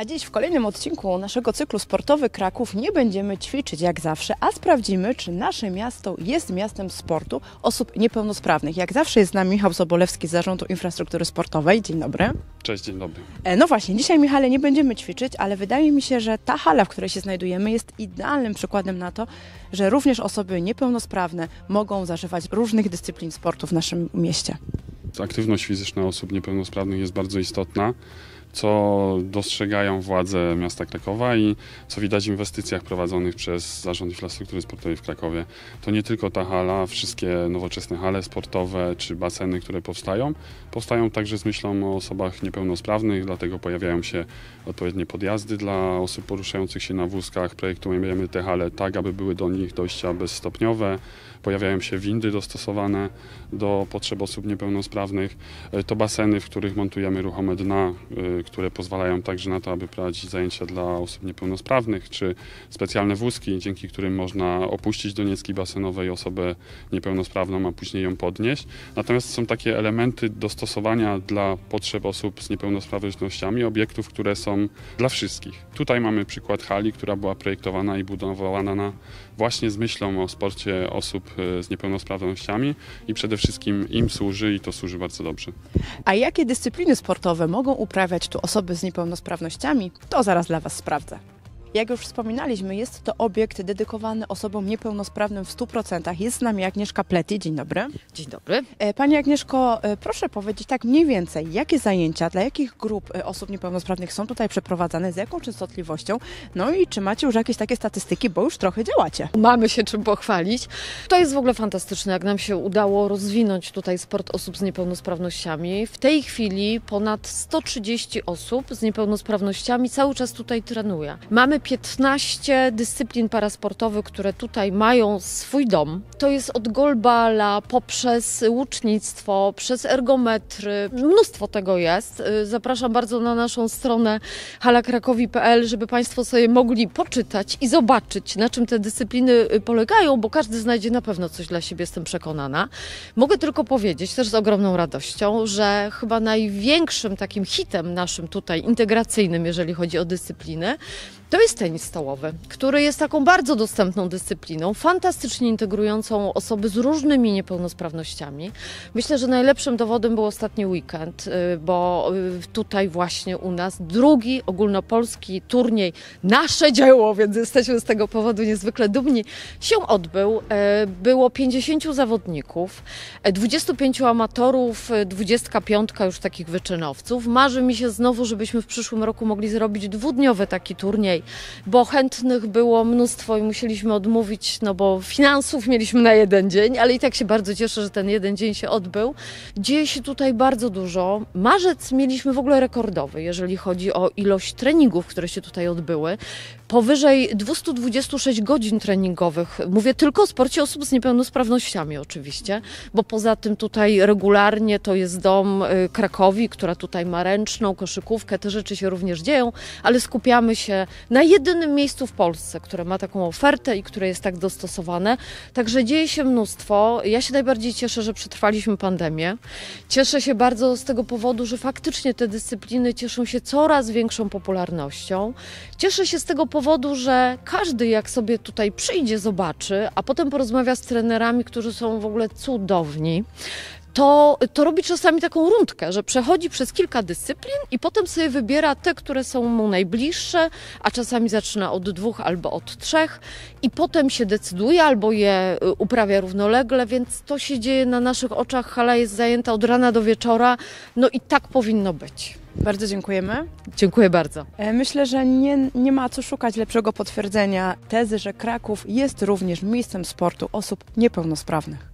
A dziś w kolejnym odcinku naszego cyklu Sportowy Kraków nie będziemy ćwiczyć jak zawsze, a sprawdzimy, czy nasze miasto jest miastem sportu osób niepełnosprawnych. Jak zawsze jest z nami Michał Sobolewski z Zarządu Infrastruktury Sportowej. Dzień dobry. Cześć, dzień dobry. E, No właśnie, dzisiaj Michale nie będziemy ćwiczyć, ale wydaje mi się, że ta hala, w której się znajdujemy jest idealnym przykładem na to, że również osoby niepełnosprawne mogą zażywać różnych dyscyplin sportu w naszym mieście. Aktywność fizyczna osób niepełnosprawnych jest bardzo istotna, co dostrzegają władze miasta Krakowa i co widać w inwestycjach prowadzonych przez Zarząd Infrastruktury Sportowej w Krakowie. To nie tylko ta hala, wszystkie nowoczesne hale sportowe czy baseny, które powstają, powstają także z myślą o osobach niepełnosprawnych, dlatego pojawiają się odpowiednie podjazdy dla osób poruszających się na wózkach. Projektujemy te hale tak, aby były do nich dojścia bezstopniowe. Pojawiają się windy dostosowane do potrzeb osób niepełnosprawnych. E, To baseny, w których montujemy ruchome dna, y, które pozwalają także na to, aby prowadzić zajęcia dla osób niepełnosprawnych, czy specjalne wózki, dzięki którym można opuścić doniecki basenowej osobę niepełnosprawną, a później ją podnieść. Natomiast są takie elementy dostosowania dla potrzeb osób z niepełnosprawnościami, obiektów, które są dla wszystkich. Tutaj mamy przykład hali, która była projektowana i budowana na, właśnie z myślą o sporcie osób y, z niepełnosprawnościami i przede wszystkim im służy i to służy bardzo dobrze. A jakie dyscypliny sportowe mogą uprawiać tu osoby z niepełnosprawnościami, to zaraz dla Was sprawdzę. Jak już wspominaliśmy, jest to obiekt dedykowany osobom niepełnosprawnym w 100%. Jest z nami Agnieszka Plety. Dzień dobry. Dzień dobry. E, Pani Agnieszko, e, proszę powiedzieć tak mniej więcej, jakie zajęcia, dla jakich grup e, osób niepełnosprawnych są tutaj przeprowadzane, z jaką częstotliwością, no i czy macie już jakieś takie statystyki, bo już trochę działacie. Mamy się czym pochwalić. To jest w ogóle fantastyczne, jak nam się udało rozwinąć tutaj sport osób z niepełnosprawnościami. W tej chwili ponad 130 osób z niepełnosprawnościami cały czas tutaj trenuje. Mamy 15 dyscyplin parasportowych, które tutaj mają swój dom. To jest od golbala poprzez łucznictwo, przez ergometry. Mnóstwo tego jest. Y, Zapraszam bardzo na naszą stronę halakrakowi.pl, żeby Państwo sobie mogli poczytać i zobaczyć, na czym te dyscypliny y, polegają, bo każdy znajdzie na pewno coś dla siebie, jestem przekonana. Mogę tylko powiedzieć też z ogromną radością, że chyba największym takim hitem naszym tutaj integracyjnym, jeżeli chodzi o dyscypliny, to jest tenis stołowy, który jest taką bardzo dostępną dyscypliną, fantastycznie integrującą osoby z różnymi niepełnosprawnościami. Myślę, że najlepszym dowodem był ostatni weekend, y, bo y, tutaj właśnie u nas drugi ogólnopolski turniej, nasze dzieło, więc jesteśmy z tego powodu niezwykle dumni, się odbył. E, Było 50 zawodników, e, 25 amatorów, e, 25 już takich wyczynowców. Marzy mi się znowu, żebyśmy w przyszłym roku mogli zrobić dwudniowy taki turniej, bo chętnych było mnóstwo i musieliśmy odmówić, no bo finansów mieliśmy na jeden dzień, ale i tak się bardzo cieszę, że ten jeden dzień się odbył. Dzieje się tutaj bardzo dużo. Marzec mieliśmy w ogóle rekordowy, jeżeli chodzi o ilość treningów, które się tutaj odbyły. Powyżej 226 godzin treningowych. Mówię tylko o sporcie osób z niepełnosprawnościami oczywiście, bo poza tym tutaj regularnie to jest dom y, Krakowi, która tutaj ma ręczną koszykówkę. Te rzeczy się również dzieją, ale skupiamy się na jedynym miejscu w Polsce, które ma taką ofertę i które jest tak dostosowane. Także dzieje się mnóstwo. Ja się najbardziej cieszę, że przetrwaliśmy pandemię. Cieszę się bardzo z tego powodu, że faktycznie te dyscypliny cieszą się coraz większą popularnością. Cieszę się z tego powodu, że każdy jak sobie tutaj przyjdzie, zobaczy, a potem porozmawia z trenerami, którzy są w ogóle cudowni to, to robi czasami taką rundkę, że przechodzi przez kilka dyscyplin i potem sobie wybiera te, które są mu najbliższe, a czasami zaczyna od dwóch albo od trzech i potem się decyduje albo je y, uprawia równolegle, więc to się dzieje na naszych oczach. Hala jest zajęta od rana do wieczora, no i tak powinno być. Bardzo dziękujemy. Dziękuję bardzo. E, Myślę, że nie, nie ma co szukać lepszego potwierdzenia tezy, że Kraków jest również miejscem sportu osób niepełnosprawnych.